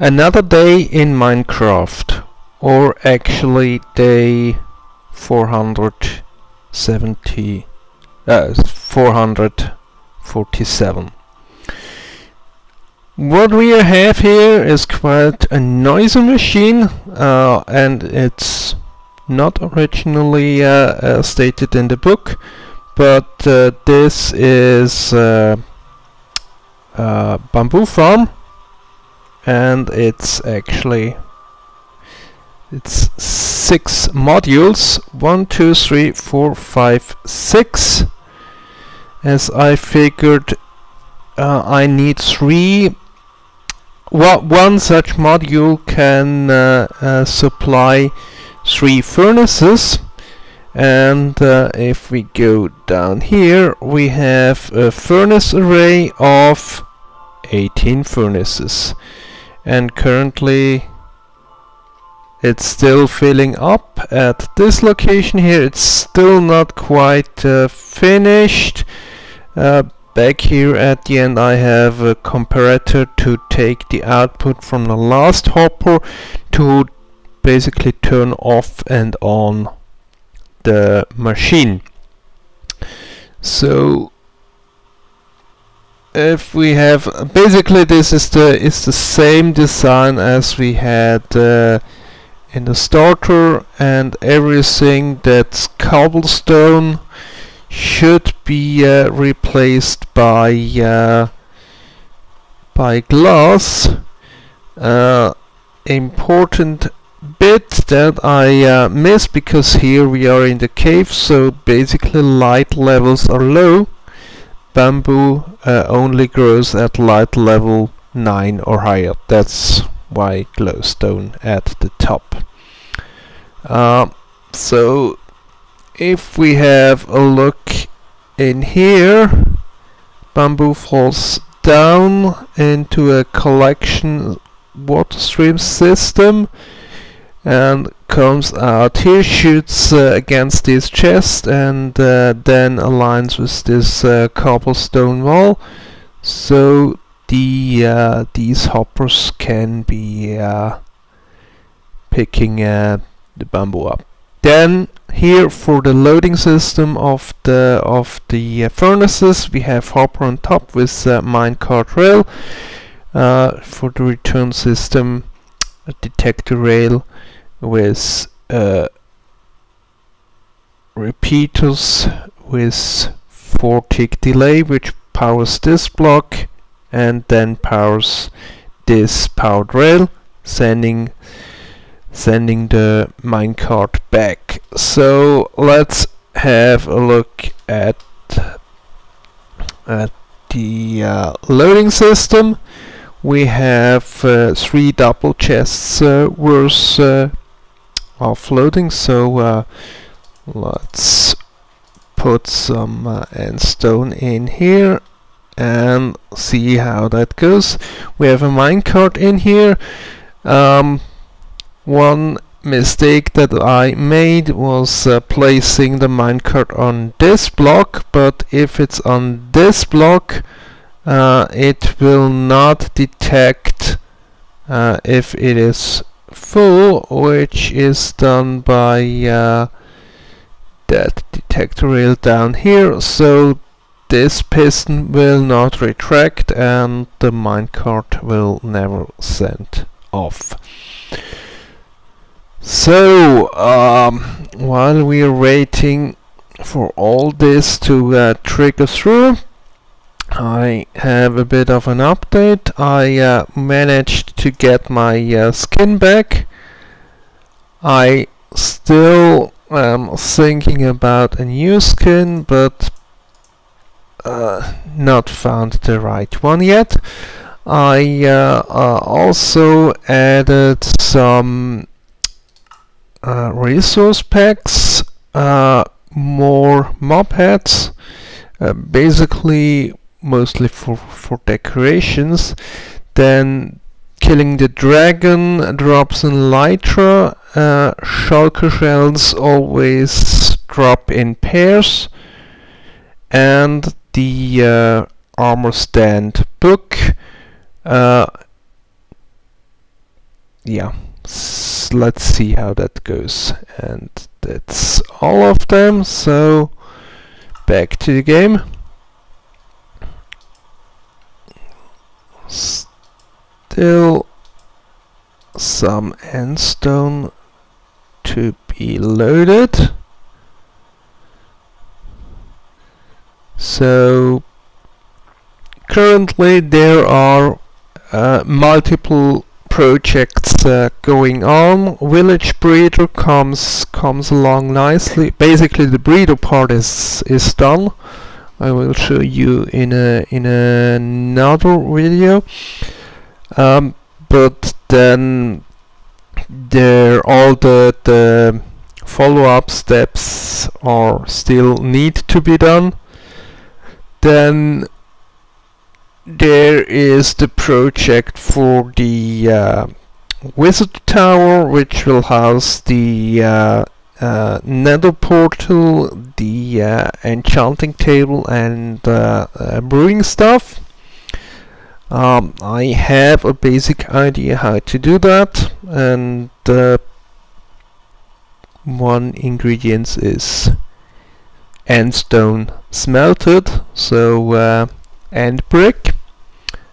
Another day in Minecraft, or actually day 470, uh, 447. What we have here is quite a noisy machine, uh, and it's not originally uh, uh, stated in the book, but uh, this is uh, bamboo farm and it's actually it's six modules one two three four five six. As I figured uh, I need three. Well, one such module can uh, uh, supply three furnaces. And uh, if we go down here we have a furnace array of 18 furnaces and currently it's still filling up at this location here. It's still not quite uh, finished. Uh, back here at the end I have a comparator to take the output from the last hopper to basically turn off and on the machine. So if we have basically this is the is the same design as we had uh, in the starter and everything that's cobblestone should be uh, replaced by uh, by glass. Uh, important bit that I uh, missed because here we are in the cave so basically light levels are low bamboo uh, only grows at light level 9 or higher. That's why glowstone at the top. Uh, so if we have a look in here, bamboo falls down into a collection water stream system and comes out here, shoots uh, against this chest and uh, then aligns with this uh, cobblestone wall so the uh, these hoppers can be uh, picking uh, the bamboo up. Then here for the loading system of the of the furnaces we have hopper on top with minecart rail. for the return system detector rail with uh, repeaters with 4 tick delay which powers this block and then powers this powered rail sending sending the minecart back. So let's have a look at at the uh, loading system. We have uh, three double chests uh, worth uh, offloading so uh, let's put some uh, stone in here and see how that goes. We have a minecart in here. Um, one mistake that I made was uh, placing the minecart on this block but if it's on this block uh, it will not detect uh, if it is which is done by uh, that detector rail down here. So this piston will not retract and the minecart will never send off. So um, while we are waiting for all this to uh, trigger through I have a bit of an update. I uh, managed to get my uh, skin back. I still am thinking about a new skin, but uh, not found the right one yet. I uh, uh, also added some uh, resource packs, more mob heads. basically mostly for, for decorations. Then killing the dragon drops in Elytra. Uh, shulker shells always drop in pairs. And the uh, armor stand book uh, yeah s- let's see how that goes and that's all of them so back to the game still some endstone to be loaded so currently there are uh, multiple projects uh, going on. Village breeder comes comes along nicely. Basically, the breeder part is is done. I will show you in a in another video. Um, but then there all the the follow-up steps are still need to be done. Then there is the project for the uh, wizard tower which will house the uh, uh, nether portal, the uh, enchanting table and uh, uh, brewing stuff. Um, I have a basic idea how to do that and one ingredient is endstone smelted so end brick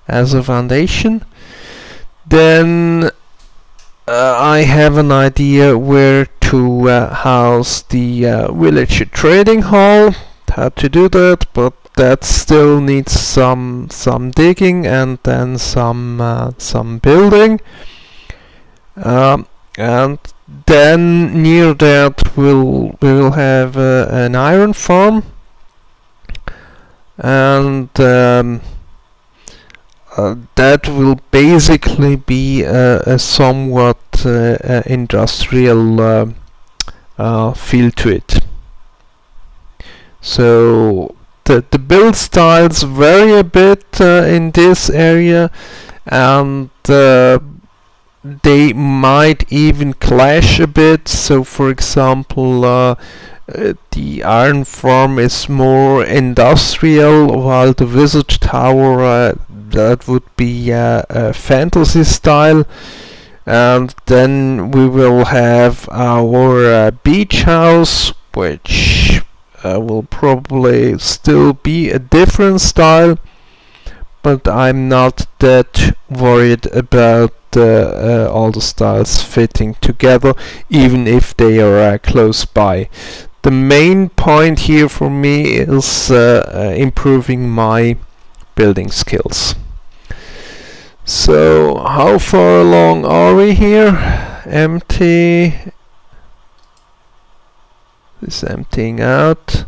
as a foundation. Then uh, I have an idea where to uh, house the uh, village trading hall, how to do that, but that still needs some some digging and then some uh, some building. Um, and then near that we'll we'll have uh, an iron farm and um, uh, that will basically be a, a somewhat uh, uh industrial uh, uh, feel to it. So the, the build styles vary a bit in this area and they might even clash a bit. So for example uh, the iron farm is more industrial while the wizard tower uh, that would be a fantasy style and then we will have our uh, beach house which uh, will probably still be a different style but I'm not that worried about uh, all the styles fitting together even if they are uh, close by the main point here for me is uh, improving my building skills. So how far along are we here? Empty. This emptying out.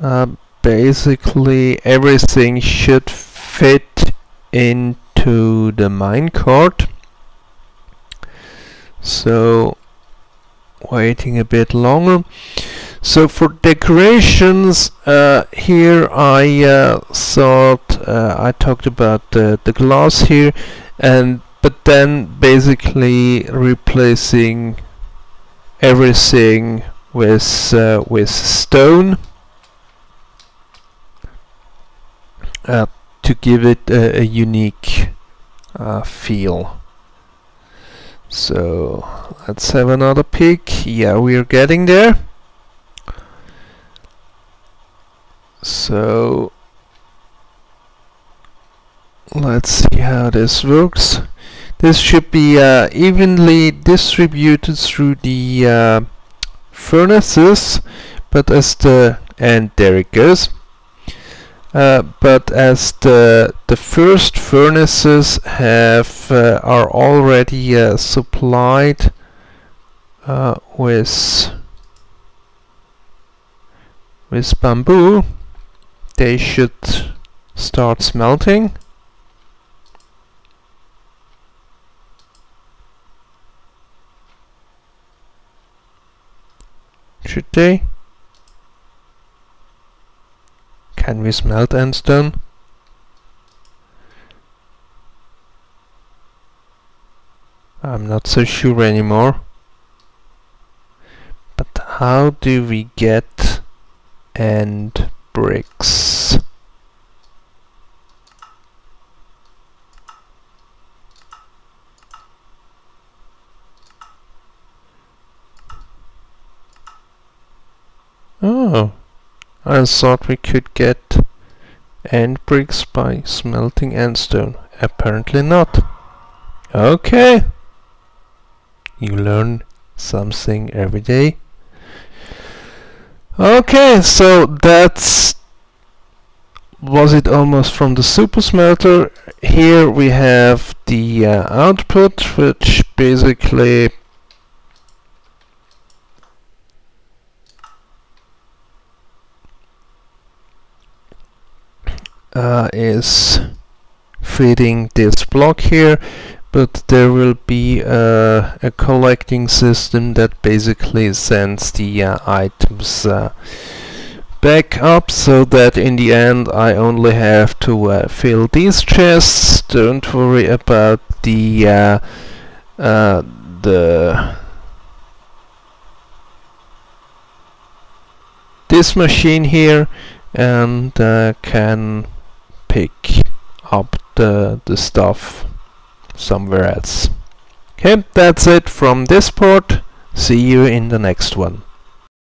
Uh, basically everything should fit into the minecart. So waiting a bit longer. So for decorations, uh, here I uh, thought uh, I talked about the, the glass here, and but then basically replacing everything with uh, with stone uh, to give it a, a unique uh, feel. So let's have another peek. Yeah, we're getting there. So let's see how this works. This should be uh, evenly distributed through the uh, furnaces, but as the and there it goes. Uh, but as the the first furnaces have uh, are already uh, supplied uh, with with bamboo they should start smelting. Should they? Can we smelt endstone? I'm not so sure anymore. But how do we get end bricks. Oh, I thought we could get end bricks by smelting end stone. Apparently not. Okay. You learn something every day. Okay, so that's was it almost from the super smelter. Here we have the uh, output, which basically uh, is feeding this block here but there will be a collecting system that basically sends the uh, items uh, back up so that in the end I only have to uh, fill these chests. Don't worry about the uh, uh, the this machine here and can pick up the, the stuff somewhere else. Okay, that's it from this port. See you in the next one.